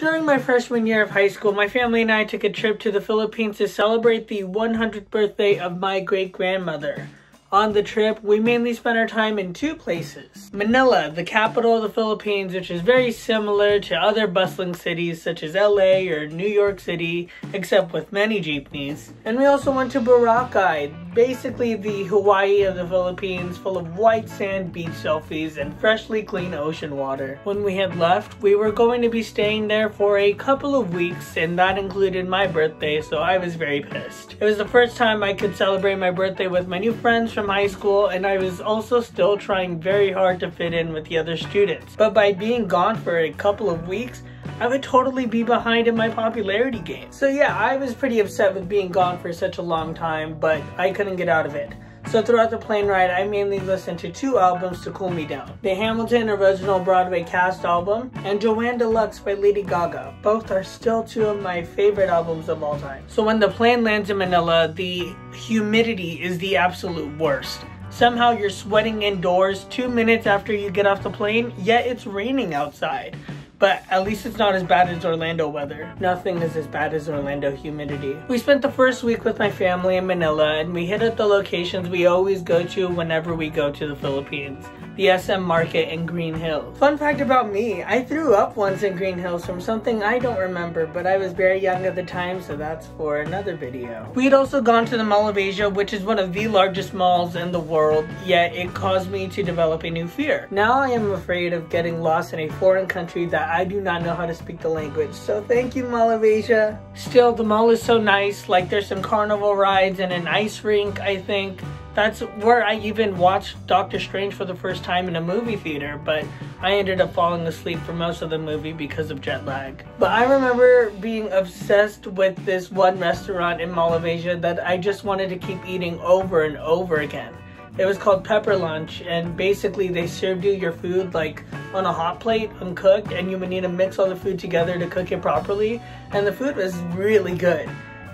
During my freshman year of high school, my family and I took a trip to the Philippines to celebrate the 100th birthday of my great grandmother. On the trip, we mainly spent our time in two places. Manila, the capital of the Philippines, which is very similar to other bustling cities such as LA or New York City, except with many jeepneys. And we also went to Boracay, basically the Hawaii of the Philippines, full of white sand beach selfies and freshly clean ocean water. When we had left, we were going to be staying there for a couple of weeks, and that included my birthday, so I was very pissed. It was the first time I could celebrate my birthday with my new friends from high school and I was also still trying very hard to fit in with the other students. But by being gone for a couple of weeks, I would totally be behind in my popularity game. So yeah, I was pretty upset with being gone for such a long time, but I couldn't get out of it. So throughout the plane ride, I mainly listened to two albums to cool me down. The Hamilton original Broadway cast album and Joanne Deluxe by Lady Gaga. Both are still two of my favorite albums of all time. So when the plane lands in Manila, the humidity is the absolute worst. Somehow you're sweating indoors two minutes after you get off the plane, yet it's raining outside but at least it's not as bad as Orlando weather. Nothing is as bad as Orlando humidity. We spent the first week with my family in Manila and we hit up the locations we always go to whenever we go to the Philippines the SM Market in Green Hills. Fun fact about me, I threw up once in Green Hills from something I don't remember, but I was very young at the time, so that's for another video. We had also gone to the Mall of Asia, which is one of the largest malls in the world, yet it caused me to develop a new fear. Now I am afraid of getting lost in a foreign country that I do not know how to speak the language, so thank you Mall of Asia. Still, the mall is so nice, like there's some carnival rides and an ice rink, I think. That's where I even watched Doctor Strange for the first time in a movie theater, but I ended up falling asleep for most of the movie because of jet lag. But I remember being obsessed with this one restaurant in Mall of Asia that I just wanted to keep eating over and over again. It was called Pepper Lunch, and basically they served you your food like on a hot plate, uncooked, and you would need to mix all the food together to cook it properly. And the food was really good.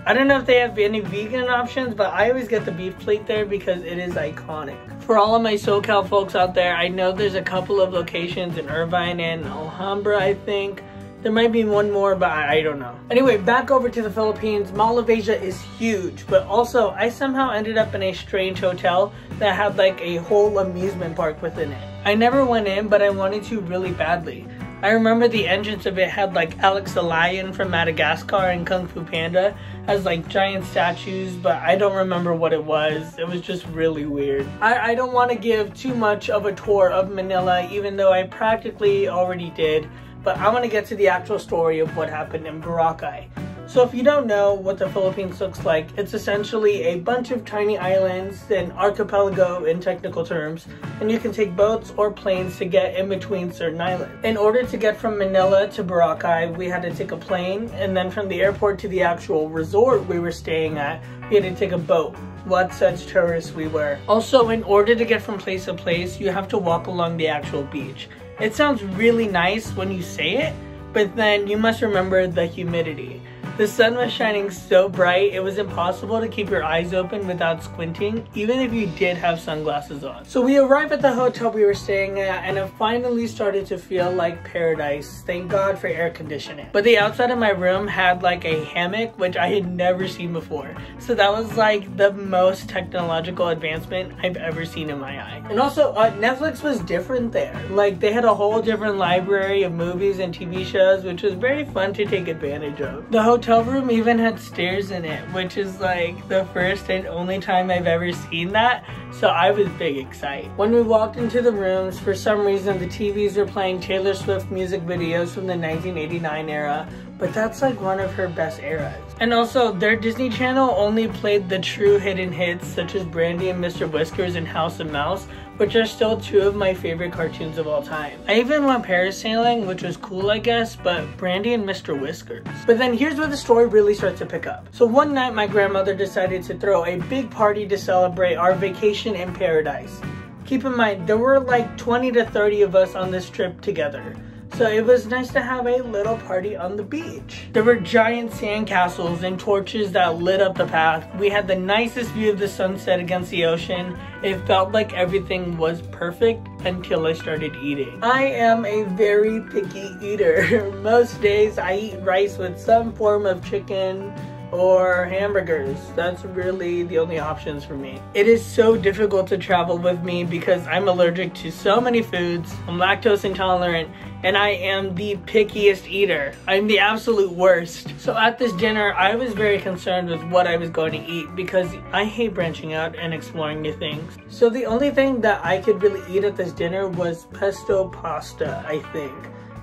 I don't know if they have any vegan options, but I always get the beef plate there because it is iconic. For all of my SoCal folks out there, I know there's a couple of locations in Irvine and Alhambra, I think. There might be one more, but I, I, don't know. Anyway, back over to the Philippines. Mall of Asia is huge, but also I somehow ended up in a strange hotel that had like a whole amusement park within it. I never went in, but I wanted to really badly. I remember the entrance of it had like Alex the Lion from Madagascar and Kung Fu Panda as like giant statues, but I don't remember what it was. It was just really weird. I, I don't want to give too much of a tour of Manila, even though I practically already did, but I want to get to the actual story of what happened in Boracay. So if you don't know what the Philippines looks like, it's essentially a bunch of tiny islands, an archipelago in technical terms, and you can take boats or planes to get in between certain islands. In order to get from Manila to Boracay, we had to take a plane, and then from the airport to the actual resort we were staying at, we had to take a boat. What such tourists we were. Also, in order to get from place to place, you have to walk along the actual beach. It sounds really nice when you say it, but then you must remember the humidity. The sun was shining so bright, it was impossible to keep your eyes open without squinting, even if you did have sunglasses on. So we arrived at the hotel we were staying at, and it finally started to feel like paradise. Thank God for air conditioning. But the outside of my room had like a hammock, which I had never seen before. So that was like the most technological advancement I've ever seen in my eye. And also, uh, Netflix was different there. Like, they had a whole different library of movies and TV shows, which was very fun to take advantage of. The hotel hotel room even had stairs in it, which is like the first and only time I've ever seen that. So I was big excited. When we walked into the rooms, for some reason the TVs were playing Taylor Swift music videos from the 1989 era, but that's like one of her best eras. And also, their Disney Channel only played the true hidden hits such as Brandy and Mr. Whiskers and House of Mouse, which are still two of my favorite cartoons of all time. I even went parasailing, which was cool I guess, but Brandy and Mr. Whiskers. But then here's where the story really starts to pick up. So one night my grandmother decided to throw a big party to celebrate our vacation in paradise. Keep in mind, there were like 20 to 30 of us on this trip together. So it was nice to have a little party on the beach. There were giant sandcastles and torches that lit up the path. We had the nicest view of the sunset against the ocean. It felt like everything was perfect until I started eating. I am a very picky eater. Most days I eat rice with some form of chicken, or hamburgers. That's really the only options for me. It is so difficult to travel with me because I'm allergic to so many foods, I'm lactose intolerant, and I am the pickiest eater. I'm the absolute worst. So at this dinner, I was very concerned with what I was going to eat because I hate branching out and exploring new things. So the only thing that I could really eat at this dinner was pesto pasta, I think.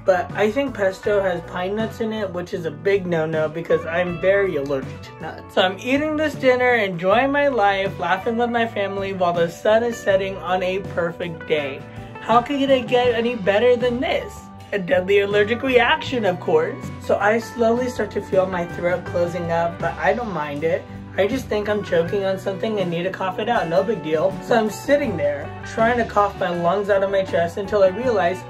But I think pesto has pine nuts in it, which is a big no-no because I'm very allergic to nuts. So I'm eating this dinner, enjoying my life, laughing with my family while the sun is setting on a perfect day. How could it get any better than this? A deadly allergic reaction, of course. So I slowly start to feel my throat closing up, but I don't mind it. I just think I'm choking on something and need to cough it out, no big deal. So I'm sitting there, trying to cough my lungs out of my chest until I realize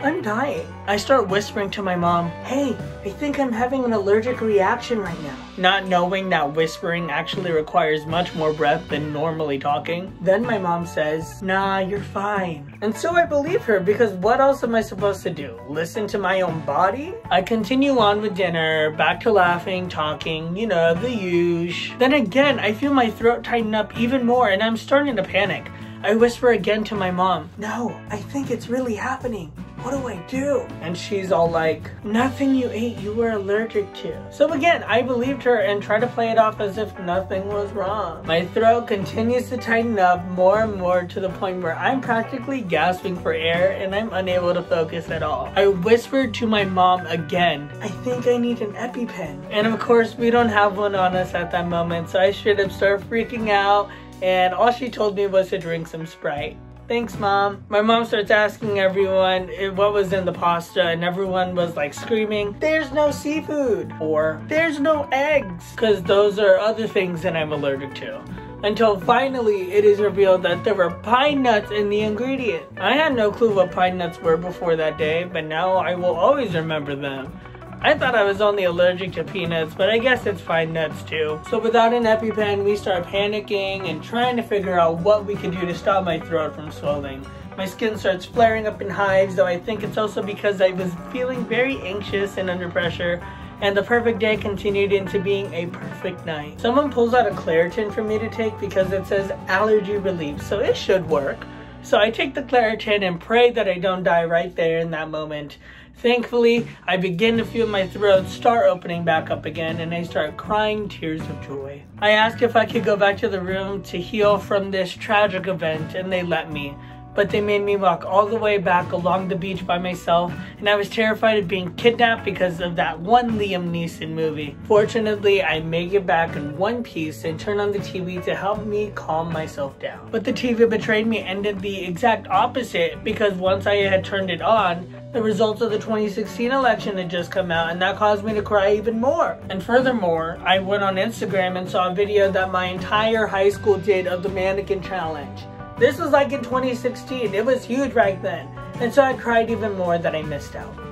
I'm dying. I start whispering to my mom, hey, I think I'm having an allergic reaction right now. Not knowing that whispering actually requires much more breath than normally talking. Then my mom says, nah, you're fine. And so I believe her because what else am I supposed to do? Listen to my own body? I continue on with dinner, back to laughing, talking, you know, the usual. Then again, I feel my throat tighten up even more and I'm starting to panic. I whisper again to my mom, no, I think it's really happening. What do I do? And she's all like, nothing you ate you were allergic to. So again, I believed her and tried to play it off as if nothing was wrong. My throat continues to tighten up more and more to the point where I'm practically gasping for air and I'm unable to focus at all. I whispered to my mom again, I think I need an EpiPen. And of course, we don't have one on us at that moment, so I should have started freaking out and all she told me was to drink some Sprite. Thanks, Mom. My mom starts asking everyone eh, what was in the pasta, and everyone was like screaming, There's no seafood! Or, There's no eggs! Because those are other things that I'm allergic to. Until finally, it is revealed that there were pine nuts in the ingredient. I had no clue what pine nuts were before that day, but now I will always remember them. I thought I was only allergic to peanuts, but I guess it's fine nuts too. So without an EpiPen, we start panicking and trying to figure out what we can do to stop my throat from swelling. My skin starts flaring up in hives, though I think it's also because I was feeling very anxious and under pressure, and the perfect day continued into being a perfect night. Someone pulls out a Claritin for me to take because it says allergy relief, so it should work. So I take the Claritin and pray that I don't die right there in that moment. Thankfully, I begin to feel my throat start opening back up again and I start crying tears of joy. I asked if I could go back to the room to heal from this tragic event and they let me but they made me walk all the way back along the beach by myself, and I was terrified of being kidnapped because of that one Liam Neeson movie. Fortunately, I make it back in one piece and turn on the TV to help me calm myself down. But the TV betrayed me and did the exact opposite because once I had turned it on, the results of the 2016 election had just come out and that caused me to cry even more. And furthermore, I went on Instagram and saw a video that my entire high school did of the mannequin challenge. This was like in 2016. It was huge back then. And so I cried even more that I missed out.